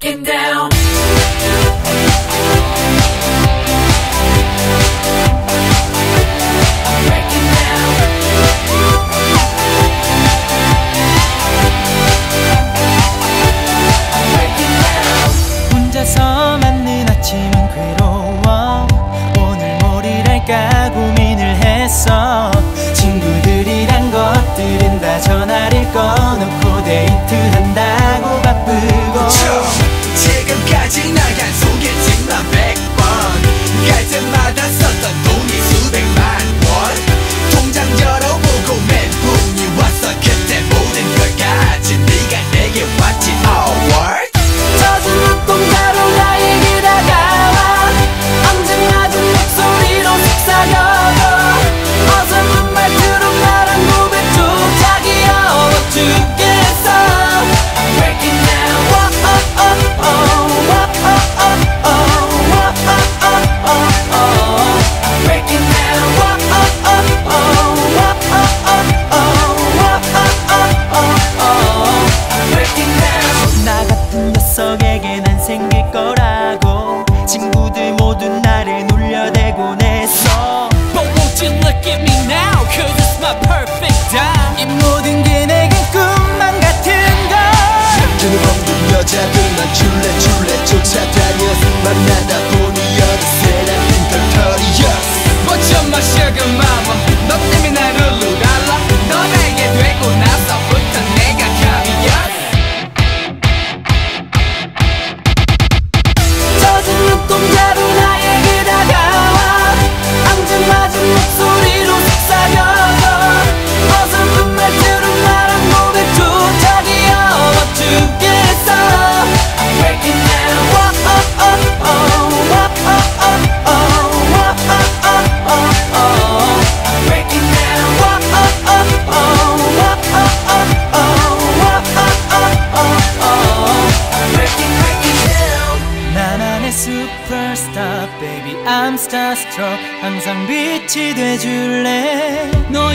breaking down. 혼자서 맞는 아침은 괴로워 오늘 뭘 일할까 고민을 했어 친구들이란 것들은 다 전화를 꺼놓고 데이트한 新的感受。 친구들 모두 나를 놀려대곤 했어 But won't you look at me now? Cause it's my perfect time. 이 모든 게 내겐 꿈만 같은 걸눈 없는 여자들만 줄래 줄래 쫓아다녀 만나다 superstar baby I'm starstruck 항상 빛이 돼줄래 너